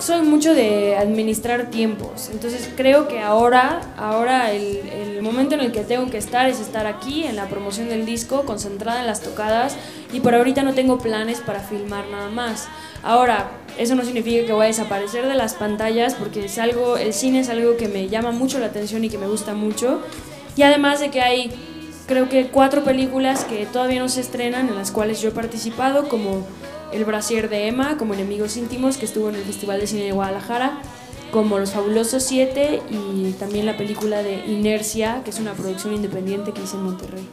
soy mucho de administrar tiempos, entonces creo que ahora, ahora el, el, momento en el que tengo que estar es estar aquí en la promoción del disco, concentrada en las tocadas y por ahorita no tengo planes para filmar nada más. Ahora, eso no significa que voy a desaparecer de las pantallas porque es algo, el cine es algo que me llama mucho la atención y que me gusta mucho. Y además de que hay, creo que cuatro películas que todavía no se estrenan en las cuales yo he participado, como El Brasier de Emma, como Enemigos Íntimos, que estuvo en el Festival de Cine de Guadalajara, como Los Fabulosos Siete y también la película de Inercia, que es una producción independiente que hice en Monterrey.